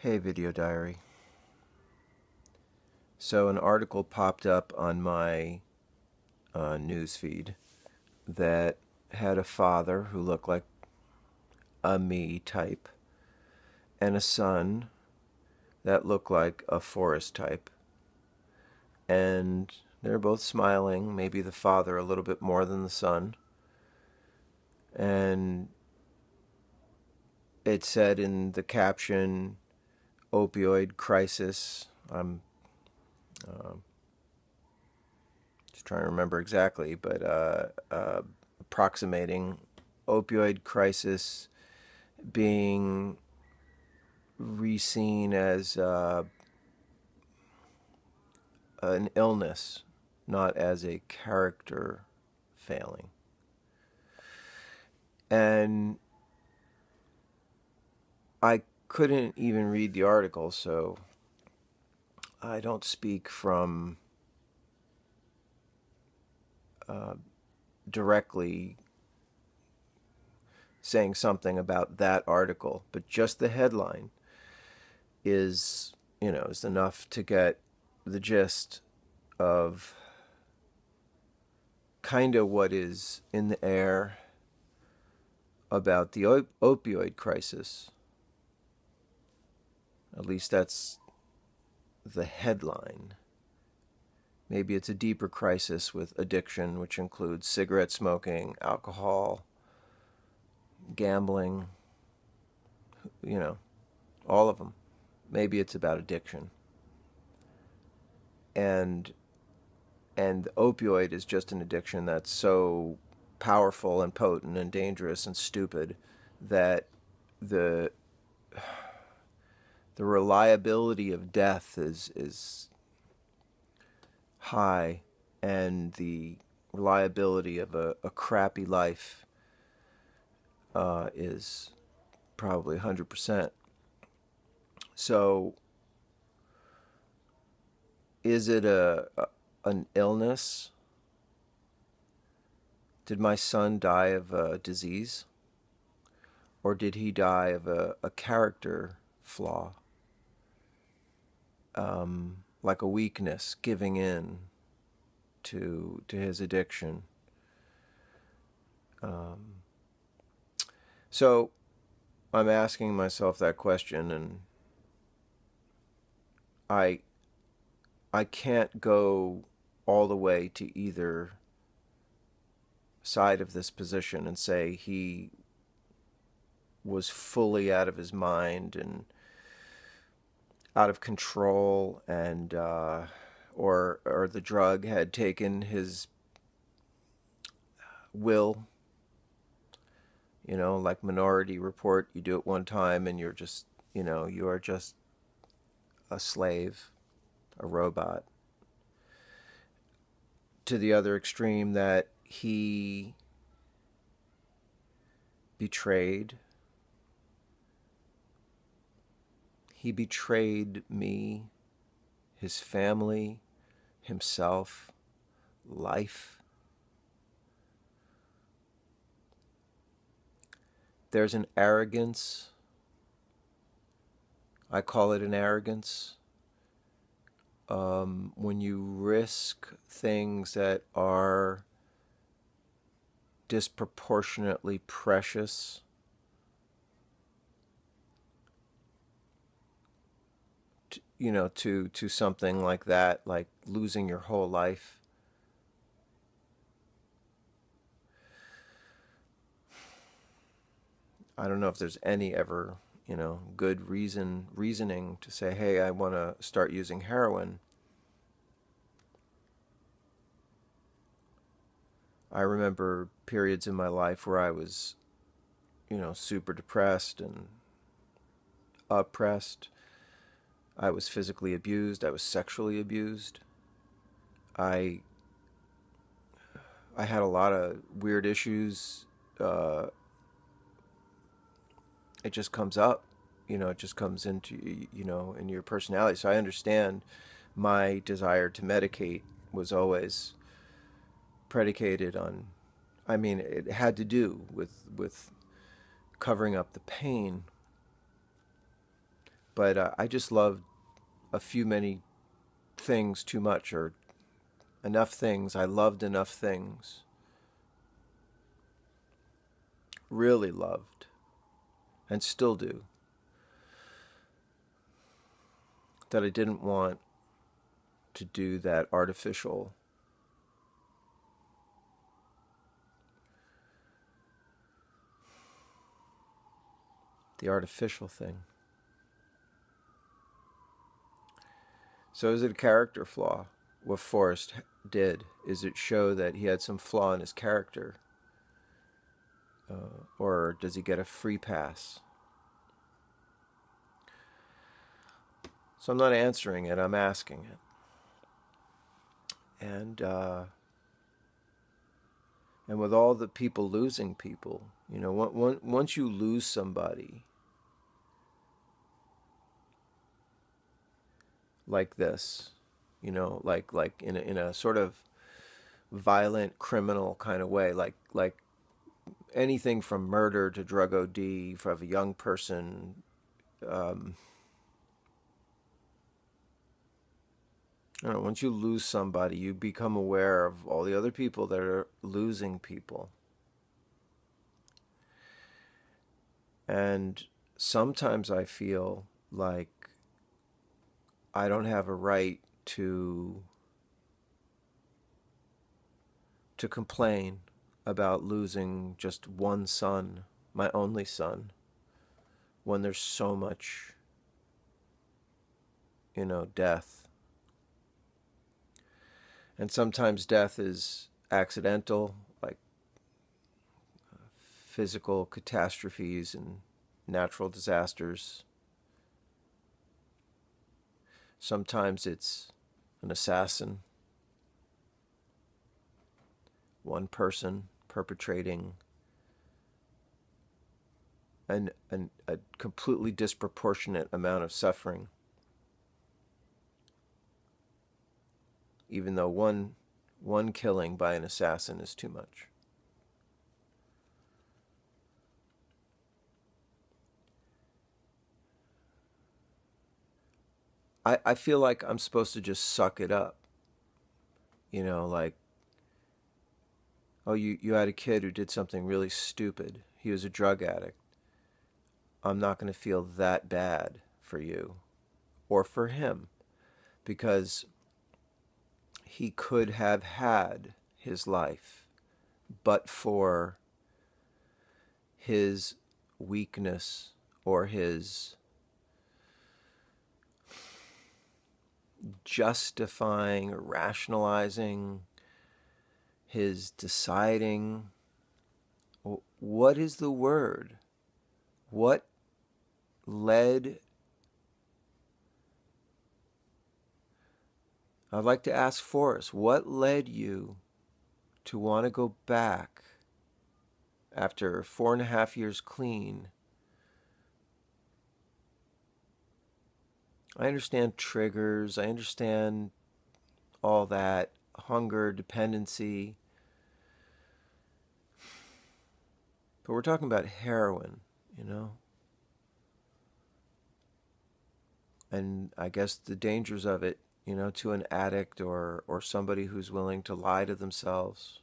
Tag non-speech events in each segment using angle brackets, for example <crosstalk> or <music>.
Hey, Video Diary. So, an article popped up on my uh, news feed that had a father who looked like a me type and a son that looked like a Forrest type. And they're both smiling, maybe the father a little bit more than the son. And it said in the caption, opioid crisis. I'm um, just trying to remember exactly, but uh, uh, approximating opioid crisis being reseen as uh, an illness, not as a character failing. And I couldn't even read the article, so I don't speak from uh, directly saying something about that article, but just the headline is, you know, is enough to get the gist of kind of what is in the air about the op- opioid crisis. At least that's the headline. Maybe it's a deeper crisis with addiction, which includes cigarette smoking, alcohol, gambling, you know, all of them. Maybe it's about addiction. And and opioid is just an addiction that's so powerful and potent and dangerous and stupid that the the reliability of death is is high and the reliability of a, a crappy life uh, is probably 100%. So, is it a, a an illness? Did my son die of a disease? Or did he die of a, a character flaw? Um, like a weakness, giving in to to his addiction. Um, so I'm asking myself that question, and I I can't go all the way to either side of this position and say he was fully out of his mind and out of control and uh, or or the drug had taken his will. You know like minority report you do it one time and you're just you know you are just a slave a robot. To the other extreme that he betrayed He betrayed me, his family, himself, life. There's an arrogance. I call it an arrogance. Um, when you risk things that are disproportionately precious you know to to something like that like losing your whole life. I don't know if there's any ever you know good reason reasoning to say hey I want to start using heroin. I remember periods in my life where I was you know super depressed and oppressed I was physically abused. I was sexually abused. I I had a lot of weird issues. Uh, it just comes up, you know. It just comes into you know in your personality. So I understand my desire to medicate was always predicated on. I mean, it had to do with with covering up the pain but uh, I just loved a few many things too much, or enough things. I loved enough things. Really loved, and still do. That I didn't want to do that artificial the artificial thing. So is it a character flaw? What Forrest did is it show that he had some flaw in his character, uh, or does he get a free pass? So I'm not answering it. I'm asking it. And uh, and with all the people losing people, you know, once you lose somebody, like this, you know, like like in a, in a sort of violent criminal kind of way, like like anything from murder to drug OD for a young person. Um, know, once you lose somebody, you become aware of all the other people that are losing people. And sometimes I feel like I don't have a right to to complain about losing just one son, my only son, when there's so much you know, death. And sometimes death is accidental, like uh, physical catastrophes and natural disasters. Sometimes it's an assassin, one person perpetrating an, an, a completely disproportionate amount of suffering. Even though one, one killing by an assassin is too much. I, I feel like I'm supposed to just suck it up. You know, like, oh, you, you had a kid who did something really stupid. He was a drug addict. I'm not going to feel that bad for you or for him because he could have had his life but for his weakness or his justifying or rationalizing his deciding. What is the word? What led? I'd like to ask Forrest, what led you to want to go back after four and a half years clean I understand triggers, I understand all that hunger, dependency. But we're talking about heroin, you know? And I guess the dangers of it, you know, to an addict or, or somebody who's willing to lie to themselves.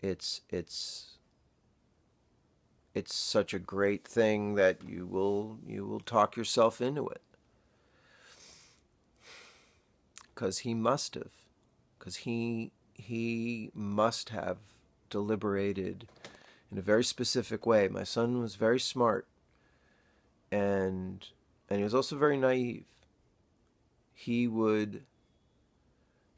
It's it's it's such a great thing that you will you will talk yourself into it. Because he must have because he he must have deliberated in a very specific way. My son was very smart and and he was also very naive. He would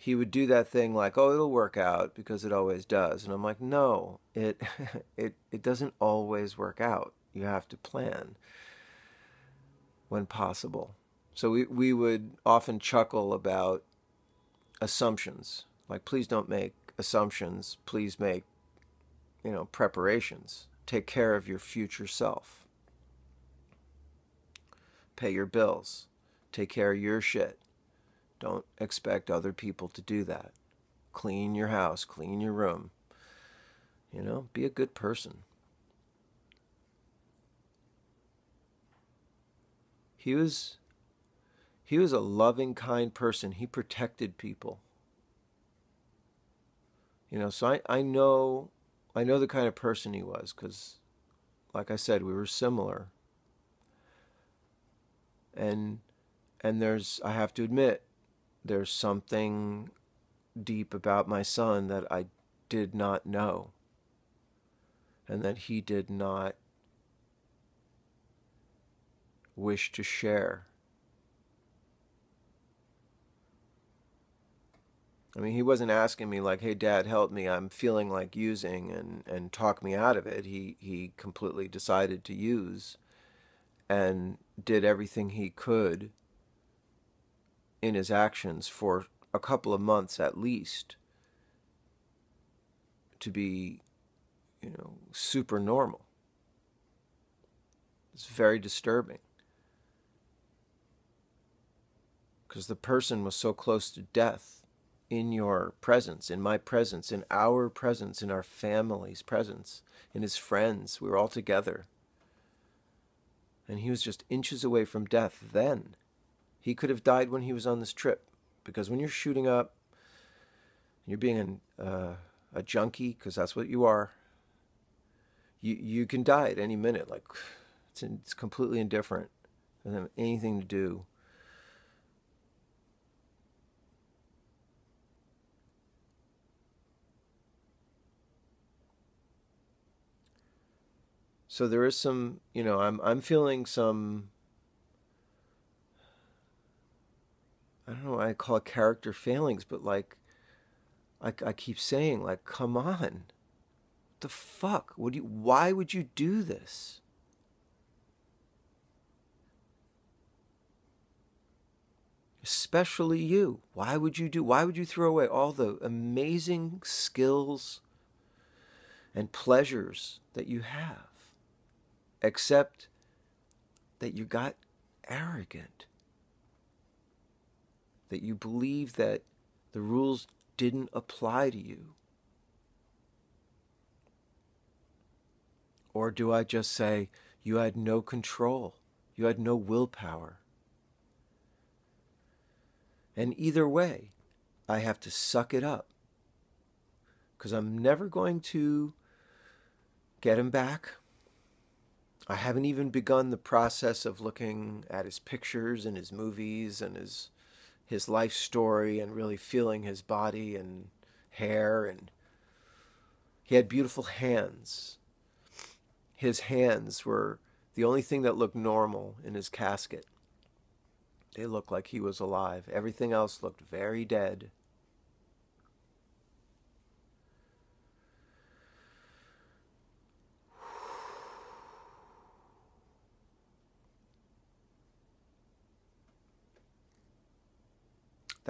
he would do that thing like, "Oh, it'll work out because it always does." And I'm like, "No, it <laughs> it it doesn't always work out. You have to plan when possible." So we we would often chuckle about assumptions. Like, "Please don't make assumptions. Please make, you know, preparations. Take care of your future self. Pay your bills. Take care of your shit." Don't expect other people to do that. Clean your house, clean your room. You know, be a good person. he was he was a loving, kind person. He protected people. You know, so I, I know I know the kind of person he was because, like I said, we were similar. And and there's I have to admit, there's something deep about my son that I did not know, and that he did not wish to share. I mean, he wasn't asking me like, "Hey, Dad, help me. I'm feeling like using," and and talk me out of it. He he completely decided to use, and did everything he could in his actions for a couple of months at least to be, you know, super normal. It's very disturbing. Because the person was so close to death in your presence, in my presence, in our presence, in our family's presence, in his friends. We were all together. And he was just inches away from death then. He could have died when he was on this trip. Because when you're shooting up, you're being an, uh, a junkie, because that's what you are, you, you can die at any minute. Like, it's, it's completely indifferent. Doesn't have anything to do so there is some you know i'm i'm feeling some i don't know i call it character failings but like I, I keep saying like come on. What the fuck? Would you why would you do this? Especially you. Why would you do why would you throw away all the amazing skills and pleasures that you have except that you got arrogant, that you believe that the rules didn't apply to you. Or do I just say you had no control, you had no willpower? And either way, I have to suck it up because I'm never going to get him back. I haven't even begun the process of looking at his pictures and his movies and his his life story and really feeling his body and hair and he had beautiful hands. His hands were the only thing that looked normal in his casket. They looked like he was alive. Everything else looked very dead.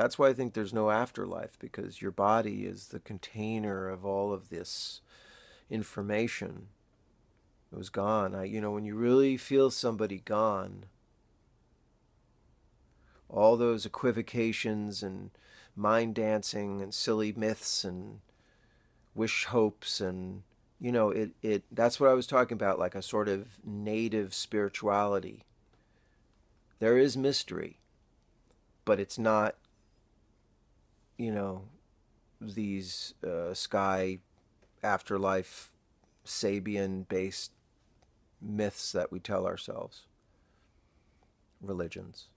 That's why I think there's no afterlife because your body is the container of all of this information. It was gone. I, you know, when you really feel somebody gone, all those equivocations and mind dancing and silly myths and wish hopes and you know it it that's what I was talking about like a sort of native spirituality there is mystery but it's not you know, these uh, sky afterlife Sabian based myths that we tell ourselves, religions.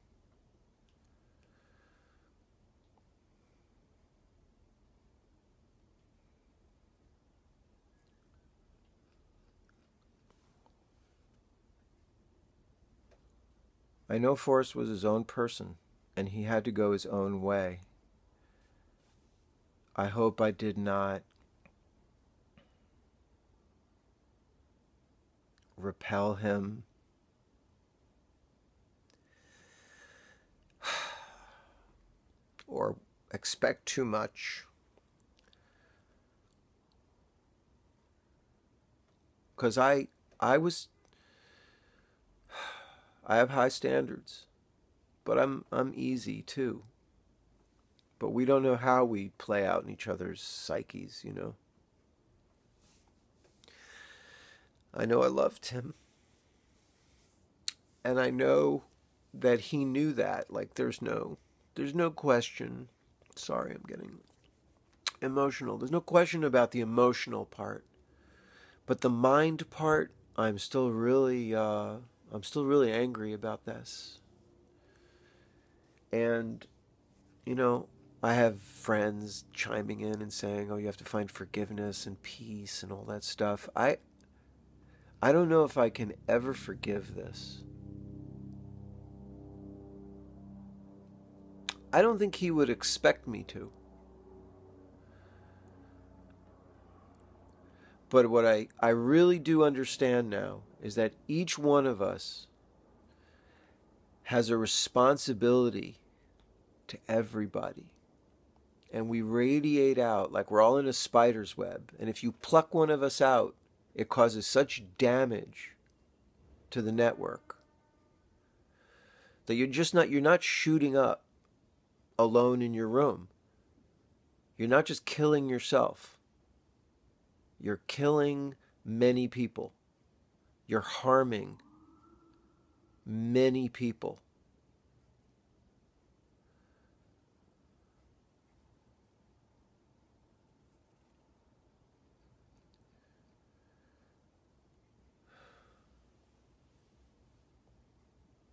I know Forrest was his own person, and he had to go his own way. I hope I did not repel him. <sighs> or expect too much. Cuz I I was <sighs> I have high standards, but I'm I'm easy too but we don't know how we play out in each other's psyches, you know. I know I loved him. And I know that he knew that. Like there's no there's no question. Sorry, I'm getting emotional. There's no question about the emotional part. But the mind part, I'm still really uh, I'm still really angry about this. And you know, I have friends chiming in and saying, "Oh, you have to find forgiveness and peace and all that stuff." I I don't know if I can ever forgive this. I don't think he would expect me to. But what I, I really do understand now is that each one of us has a responsibility to everybody. And we radiate out like we're all in a spider's web. And if you pluck one of us out, it causes such damage to the network that you're just not you're not shooting up alone in your room. You're not just killing yourself. You're killing many people. You're harming many people.